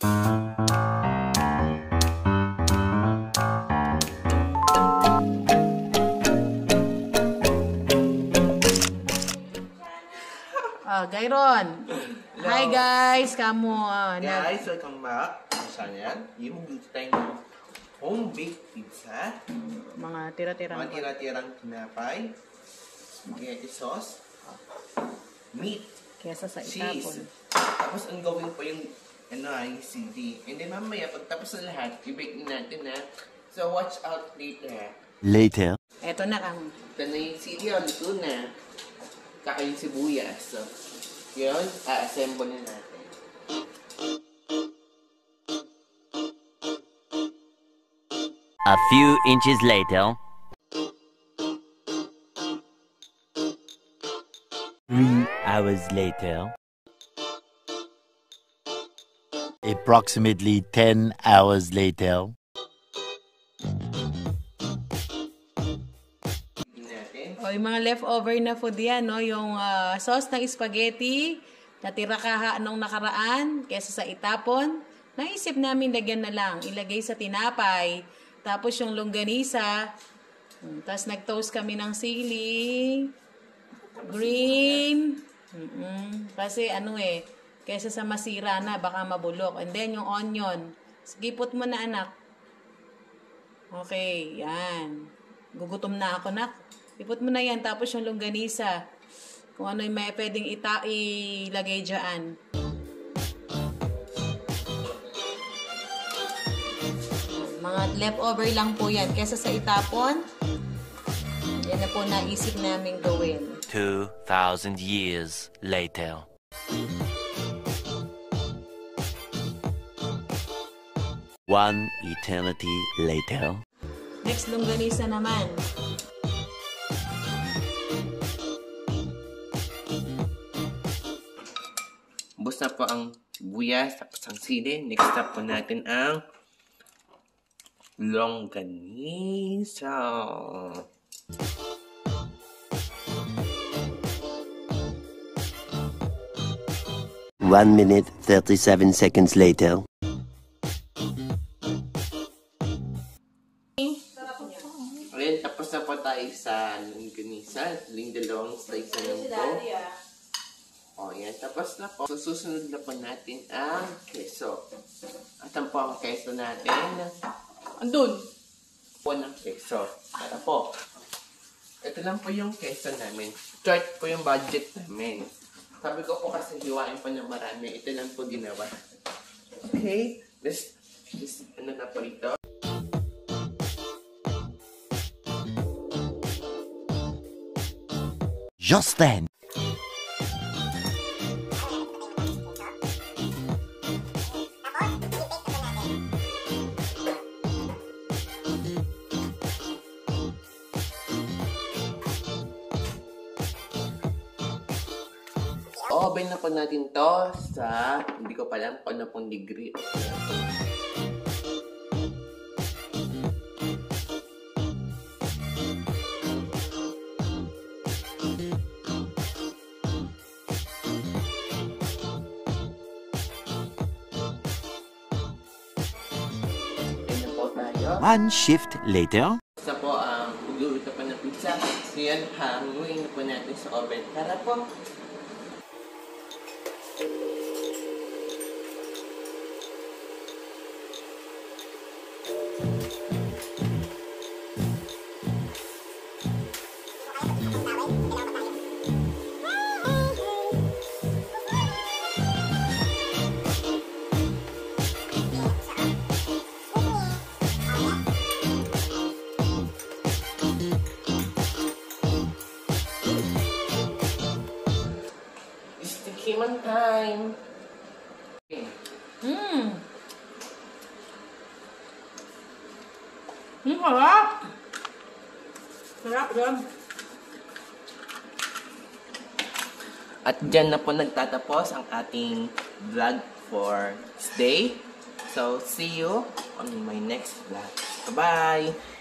Oh, Gayron. Hi guys, kamo. ah, Guys, welcome back sa channel. Yung magluto tayo ng home baked pizza. mga tira-tirang Mga tira-tirang tinapay. Spaghetti sauce. Meat. kesa sa itapon. Cheese. Tapos ang gawin pa yung ano ah, yung CD. And then mamaya, pagtapos na lahat, i-bake na natin na. So watch out later. Later. Eto na kang Ito na yung CD, oh, luto na. Kaka yung sibuyas. So, yun, a-assemble na natin. A few inches later. Three hours later. Approximately 10 hours later. O, yung mga leftover na food yan, no? Yung ah, sauce ng spaghetti, natira kaha nung nakaraan, kesa sa itapon. Naisip namin lagyan na lang, ilagay sa tinapay. Tapos yung longganisa, mm, tapos nag-toast kami ng sili, green, mm kasi ano eh, kesa sa masira na, baka mabulok. And then yung onion, put mo na anak. Okay, yan. Gugutom na ako, nak. Ipot mo na yan. Tapos yung longganisa. Kung ano yung may pwedeng ita ilagay dyan. Mga leftover lang po yan. Kesa sa itapon, yan na po naisip namin gawin. 2,000 years later. One eternity later. Next longganisa naman. Ubus na po ang buyas, tapos ang sili. Next step po natin ang longganisa. One minute, 37 seconds later. Tayo sa longganisa. Ling dalawang slice na lang po. O, yan. Tapos na po. So, susunod na po natin ang keso. At ang po ang keso natin. Andun. Po ng keso. Para po. Ito lang po yung keso namin. Short po yung budget namin. Sabi ko po kasi hiwain pa ng marami. Ito lang po ginawa. Okay. This, this, ano na po ito? Just then. Oven na po natin to sa, hindi ko pa alam ano pong degree. Ayan One shift later. Isa po ang pagluluto pa ng pizza. So yan, hanguin na po natin sa oven. Tara po. Sticky man time. Okay. Hmm. Hmm, sarap. Sarap yan. At dyan na po nagtatapos ang ating vlog for today. So, see you on my next vlog. Bye-bye!